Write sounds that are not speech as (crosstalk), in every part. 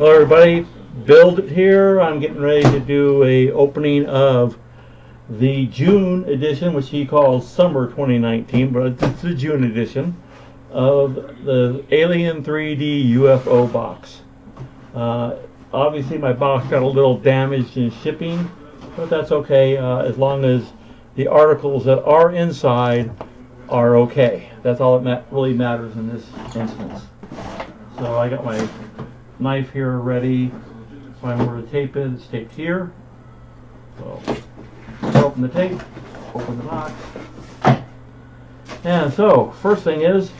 Hello everybody, Bill-D IT here. I'm getting ready to do a opening of the June edition, which he calls Summer 2019, but it's the June edition of the Alien 3D UFO box. Uh, obviously my box got a little damaged in shipping, but that's okay uh, as long as the articles that are inside are okay. That's all that ma really matters in this instance. So I got my knife here ready. Find where the tape is. It's taped here. So open the tape, open the box. And so, first thing is,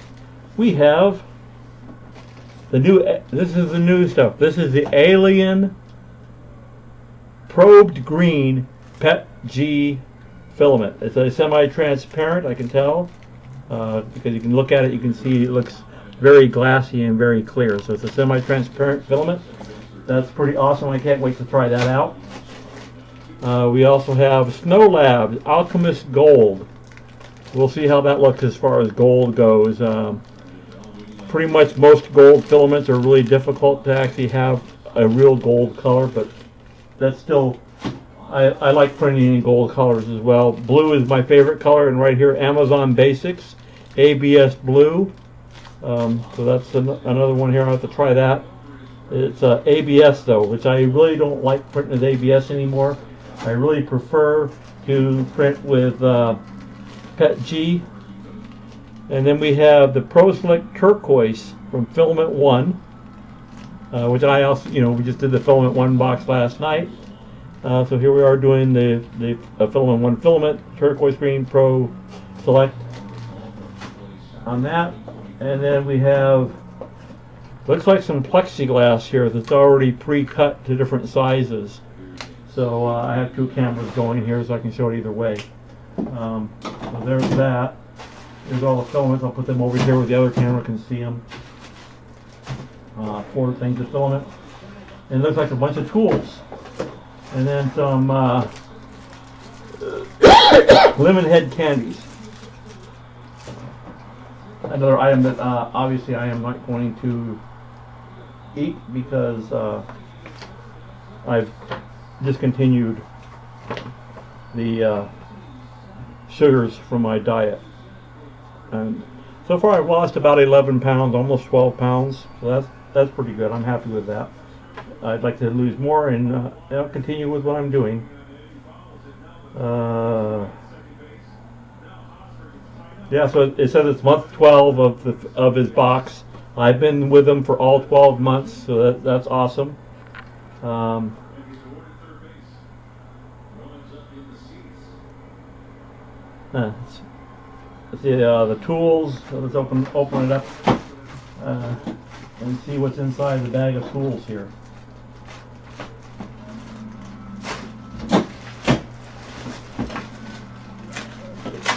we have the new, this is the new stuff. This is the Alien Probed Green PET G filament. It's a semi-transparent, I can tell, uh, because you can look at it, you can see it looks very glassy and very clear. So it's a semi-transparent filament. That's pretty awesome. I can't wait to try that out. Uh, we also have Snow Labs Alchemist Gold. We'll see how that looks as far as gold goes. Um, pretty much most gold filaments are really difficult to actually have a real gold color, but that's still, I, I like printing in gold colors as well. Blue is my favorite color, and right here, Amazon Basics, ABS Blue. Um, so that's an another one here. I have to try that. It's uh, ABS though, which I really don't like printing with ABS anymore. I really prefer to print with uh, PET G. And then we have the Pro Select Turquoise from Filament One, uh, which I also, you know, we just did the Filament One box last night. Uh, so here we are doing the the uh, Filament One filament Turquoise Green Pro Select on that. And then we have, looks like some plexiglass here that's already pre-cut to different sizes. So uh, I have two cameras going here so I can show it either way. Um, so there's that. There's all the filaments. I'll put them over here where the other camera can see them. Uh, four things of filament. And it looks like a bunch of tools. And then some uh, (coughs) lemon head candies another item that uh, obviously I am not going to eat because uh, I've discontinued the uh, sugars from my diet. And so far I've lost about 11 pounds, almost 12 pounds. So that's that's pretty good. I'm happy with that. I'd like to lose more and uh, continue with what I'm doing. Uh, yeah, so it says it's month 12 of the of his box. I've been with him for all 12 months, so that, that's awesome. Um, uh, see uh, the tools. So let's open open it up uh, and see what's inside the bag of tools here.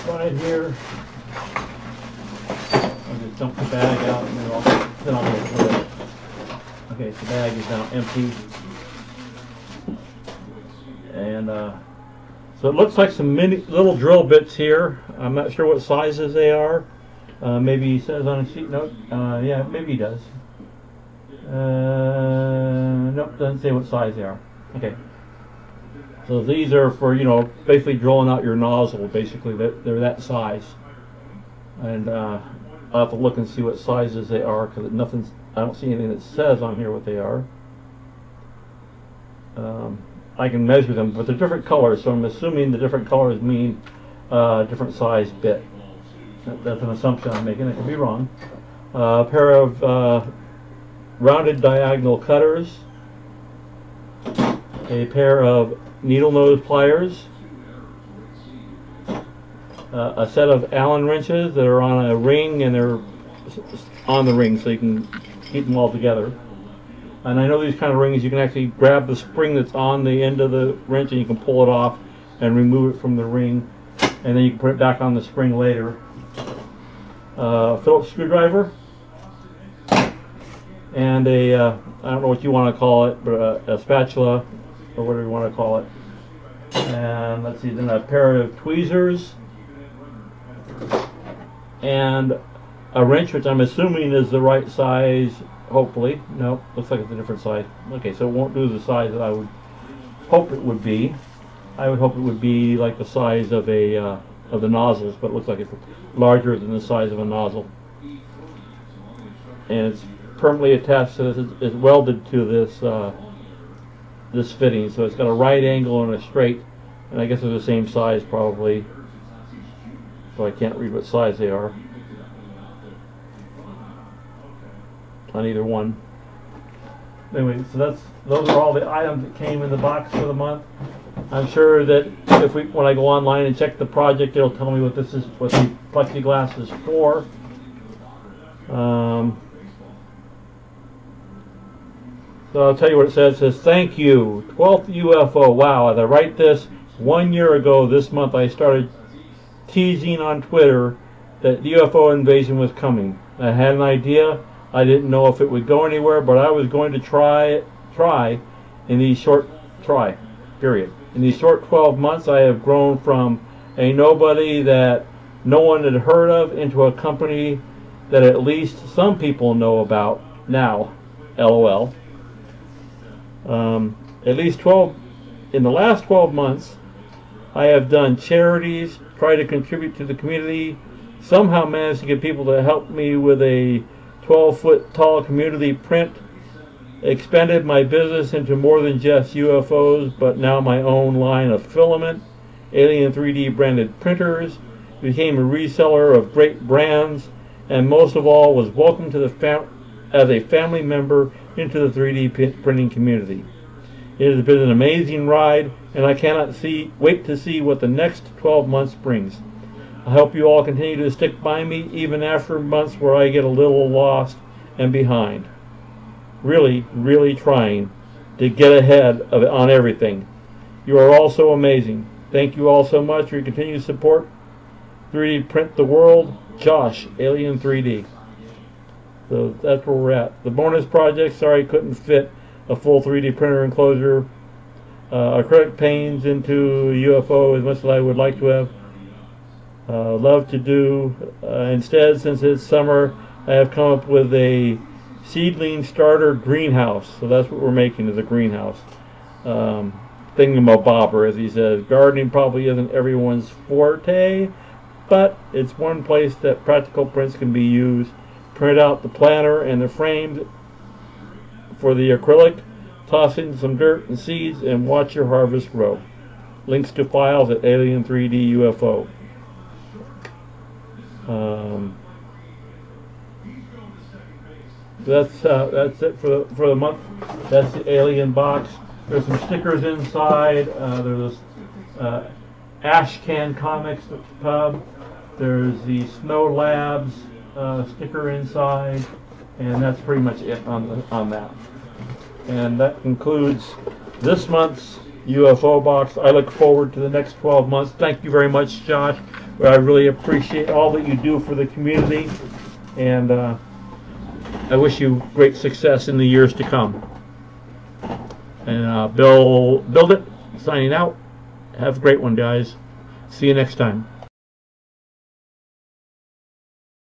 Right here dump the bag out and then I'll. Okay, so the bag is now empty. And uh, so it looks like some mini little drill bits here. I'm not sure what sizes they are. Uh, maybe he says on a sheet note. Uh, yeah, maybe he does. Uh, nope, doesn't say what size they are. Okay. So these are for, you know, basically drilling out your nozzle, basically. They're, they're that size. And uh, I'll have to look and see what sizes they are because nothing's, I don't see anything that says on here what they are. Um, I can measure them, but they're different colors, so I'm assuming the different colors mean uh, different size bit. That, that's an assumption I'm making. I could be wrong. Uh, a pair of uh, rounded diagonal cutters, a pair of needle nose pliers, uh, a set of Allen wrenches that are on a ring and they're on the ring so you can keep them all together. And I know these kind of rings, you can actually grab the spring that's on the end of the wrench and you can pull it off and remove it from the ring. And then you can put it back on the spring later. Uh, Phillips screwdriver. And a uh, I don't know what you want to call it, but a, a spatula or whatever you want to call it. And let's see, then a pair of tweezers and a wrench, which I'm assuming is the right size. Hopefully, no, looks like it's a different size. Okay, so it won't do the size that I would hope it would be. I would hope it would be like the size of a uh, of the nozzles, but it looks like it's larger than the size of a nozzle. And it's permanently attached to this. It's welded to this uh, this fitting, so it's got a right angle and a straight, and I guess they're the same size probably. So I can't read what size they are. On either one. Anyway, so that's those are all the items that came in the box for the month. I'm sure that if we when I go online and check the project, it'll tell me what this is, what the plexiglass is for. Um, so I'll tell you what it says. It says, thank you, 12th UFO. Wow, as I write this, one year ago this month I started teasing on Twitter that the UFO invasion was coming. I had an idea. I didn't know if it would go anywhere, but I was going to try try in these short try period. In these short 12 months, I have grown from a nobody that no one had heard of into a company that at least some people know about now. LOL. Um, at least 12, in the last 12 months, I have done charities, tried to contribute to the community, somehow managed to get people to help me with a 12 foot tall community print, expanded my business into more than just UFOs, but now my own line of filament, Alien 3D branded printers, became a reseller of great brands, and most of all was welcomed to the fam- as a family member into the 3D printing community. It has been an amazing ride, and I cannot see wait to see what the next 12 months brings. I hope you all continue to stick by me even after months where I get a little lost and behind. Really, really trying to get ahead of on everything. You are all so amazing. Thank you all so much for your continued support. 3D Print the World, Josh, Alien 3D. So that's where we're at. The bonus project, sorry, couldn't fit a full 3D printer enclosure. Uh, acrylic panes into UFO as much as I would like to have uh, love to do. Uh, instead, since it's summer, I have come up with a seedling starter greenhouse. So that's what we're making is a greenhouse. Um, thingamabobber, as he says. Gardening probably isn't everyone's forte, but it's one place that practical prints can be used print out the planter and the frames for the acrylic, toss in some dirt and seeds, and watch your harvest grow. Links to files at Alien 3D UFO. Um, that's uh, that's it for the, for the month. That's the Alien box. There's some stickers inside. Uh, there's uh, Ashcan Comics pub. There's the Snow Labs uh, sticker inside, and that's pretty much it on the, on that. And that concludes this month's UFO box. I look forward to the next 12 months. Thank you very much, Josh. I really appreciate all that you do for the community, and uh, I wish you great success in the years to come. And uh, Bill, build it. Signing out. Have a great one, guys. See you next time.